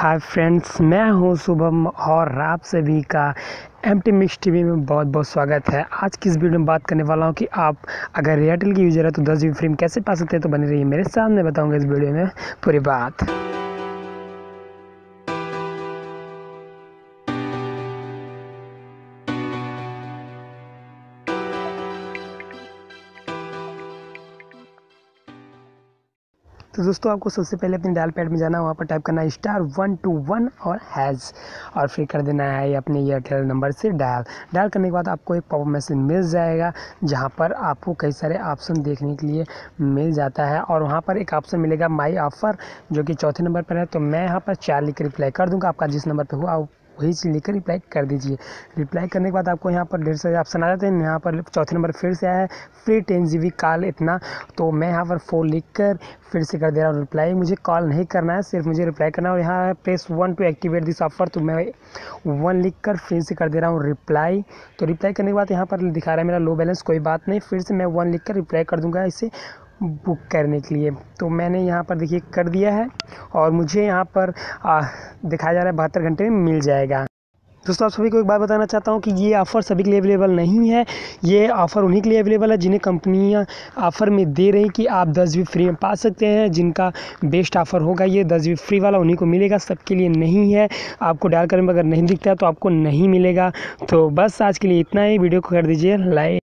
Hi friends, मैं हूँ शुभम और आप सभी का एम टी मिक्स टी में बहुत बहुत स्वागत है। आज की इस वीडियो में बात करने वाला हूँ कि आप अगर एयरटेल की यूज़र है तो दस जी फ्रीम कैसे पा सकते हैं? तो बने रहिए मेरे सामने, बताऊँगा इस वीडियो में पूरी बात। तो दोस्तों, आपको सबसे पहले अपने डायल पैड में जाना है, वहाँ पर टाइप करना है स्टार वन टू वन और हैज़ और फिर कर देना है अपने एयरटेल नंबर से डायल डायल करने के बाद आपको एक पॉप मैसेज मिल जाएगा, जहाँ पर आपको कई सारे ऑप्शन देखने के लिए मिल जाता है और वहाँ पर एक ऑप्शन मिलेगा माई ऑफ़र जो कि चौथे नंबर पर है। तो मैं यहाँ पर चार लिख रिप्लाई कर दूँगा, आपका जिस नंबर पर हुआ वही चीज़ लिखकर रिप्लाई कर दीजिए। रिप्लाई करने के बाद आपको यहाँ पर ढेर सारे ऑप्शन आ जाते हैं, यहाँ पर चौथे नंबर फिर से आया है, free ten G B call इतना तो मैं यहाँ पर फ़ोन लिख कर फिर से कर दे रहा हूँ रिप्लाई मुझे कॉल नहीं करना है, सिर्फ़ मुझे रिप्लाई करना है और यहाँ press one to activate this offer तो मैं वन लिख कर फिर से कर दे रहा हूँ रिप्लाई तो रिप्लाई करने के बाद यहाँ पर दिखा रहा है मेरा लो बैलेंस कोई बात नहीं, फिर से मैं वन लिख कर रिप्लाई कर दूँगा इसे। बुक करने के लिए। तो मैंने यहाँ पर देखिए कर दिया है और मुझे यहाँ पर दिखाया जा रहा है बहत्तर घंटे में मिल जाएगा। दोस्तों, आप सभी को एक बात बताना चाहता हूँ कि ये ऑफ़र सभी के लिए अवेलेबल नहीं है। ये ऑफ़र उन्हीं के लिए अवेलेबल है जिन्हें कंपनियाँ ऑफ़र में दे रही कि आप दस जी फ्री में पा सकते हैं। जिनका बेस्ट ऑफ़र होगा ये दस जी फ्री वाला उन्हीं को मिलेगा, सबके लिए नहीं है। आपको डायल करने में अगर नहीं दिखता तो आपको नहीं मिलेगा। तो बस आज के लिए इतना ही। वीडियो को कर दीजिए लाइक